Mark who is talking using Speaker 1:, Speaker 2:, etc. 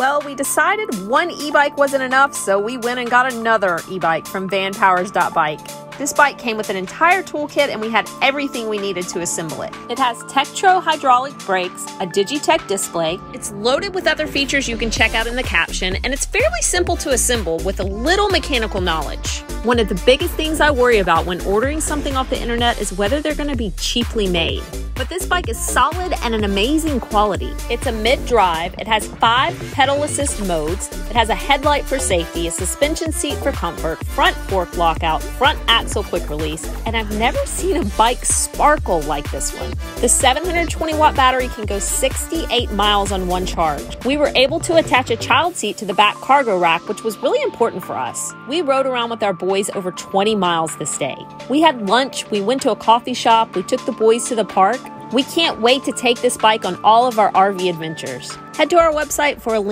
Speaker 1: Well, we decided one e bike wasn't enough, so we went and got another e bike from vanpowers.bike. This bike came with an entire toolkit and we had everything we needed to assemble it. It has Tektro hydraulic brakes, a Digitech display, it's loaded with other features you can check out in the caption, and it's fairly simple to assemble with a little mechanical knowledge. One of the biggest things I worry about when ordering something off the internet is whether they're going to be cheaply made. But this bike is solid and an amazing quality. It's a mid drive, it has five pedal assist modes, it has a headlight for safety, a suspension seat for comfort, front fork lockout, front axle quick release, and I've never seen a bike sparkle like this one. The 720 watt battery can go 68 miles on one charge. We were able to attach a child seat to the back cargo rack, which was really important for us. We rode around with our boys over 20 miles this day. We had lunch, we went to a coffee shop, we took the boys to the park. We can't wait to take this bike on all of our RV adventures. Head to our website for a link